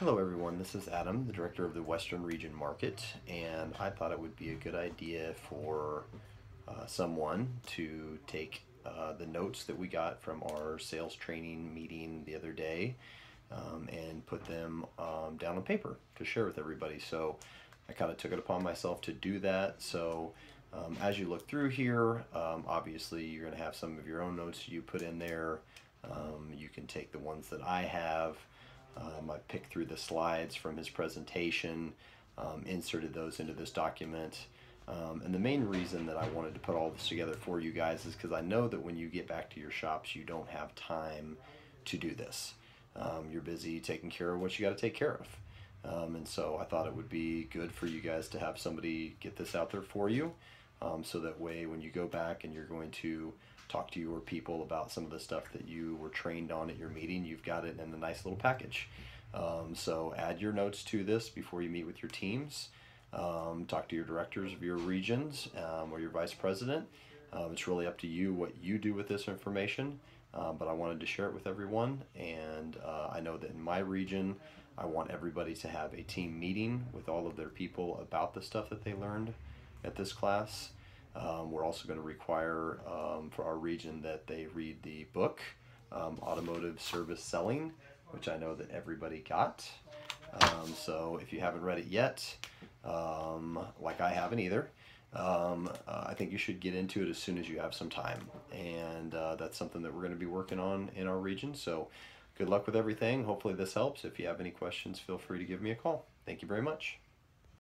Hello everyone, this is Adam, the director of the Western Region Market, and I thought it would be a good idea for uh, someone to take uh, the notes that we got from our sales training meeting the other day um, and put them um, down on paper to share with everybody. So I kind of took it upon myself to do that. So um, as you look through here, um, obviously you're going to have some of your own notes you put in there. Um, you can take the ones that I have. Um, I picked through the slides from his presentation, um, inserted those into this document. Um, and the main reason that I wanted to put all this together for you guys is because I know that when you get back to your shops, you don't have time to do this. Um, you're busy taking care of what you got to take care of. Um, and so I thought it would be good for you guys to have somebody get this out there for you. Um, so that way, when you go back and you're going to talk to your people about some of the stuff that you were trained on at your meeting, you've got it in a nice little package. Um, so add your notes to this before you meet with your teams. Um, talk to your directors of your regions um, or your vice president. Um, it's really up to you what you do with this information, um, but I wanted to share it with everyone. And uh, I know that in my region, I want everybody to have a team meeting with all of their people about the stuff that they learned at this class. Um, we're also going to require um, for our region that they read the book, um, Automotive Service Selling, which I know that everybody got. Um, so if you haven't read it yet, um, like I haven't either, um, uh, I think you should get into it as soon as you have some time. And uh, that's something that we're going to be working on in our region. So good luck with everything. Hopefully this helps. If you have any questions, feel free to give me a call. Thank you very much.